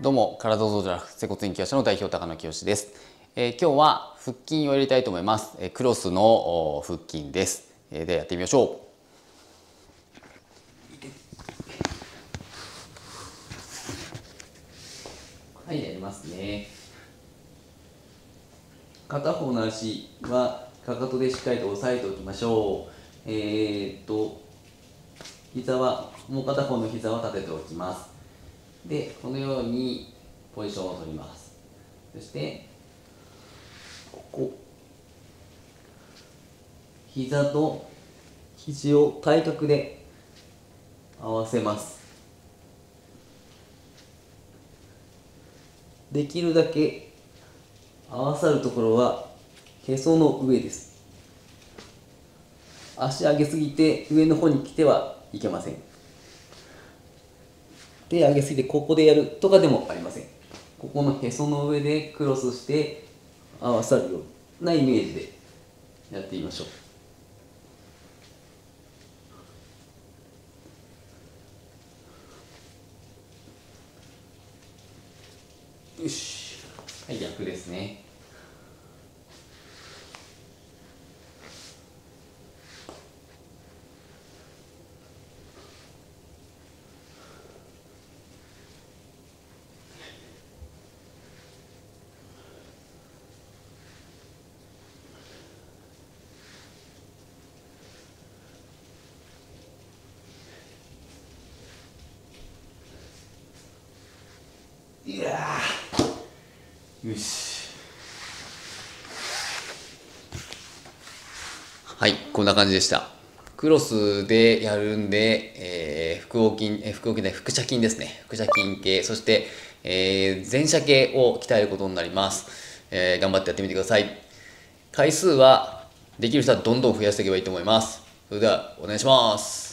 どうも、体をじゃ接骨院教師の代表高野清です、えー、今日は腹筋をやりたいと思います。えー、クロスの腹筋です。えー、でやってみましょう。はい、やりますね。片方の足はかかとでしっかりと押さえておきましょう。えー、っと膝はもう片方の膝は立てておきます。でこのようにポジションを取ります。そしてここ。膝と肘を体格で合わせます。できるだけ合わさるところはへその上です。足上げすぎて上の方に来てはいけません。手上げすぎてここでやるとかでもありません。ここのへその上でクロスして合わさるようなイメージでやってみましょう。よし。はい逆ですね。いやよし。はいこんな感じでした。クロスでやるんで、えー、腹横筋、えー、腹横筋で腹斜筋ですね。腹斜筋系。そして、えー、前斜系を鍛えることになります、えー、頑張ってやってみてください。回数はできる人はどんどん増やしていけばいいと思います。それではお願いします。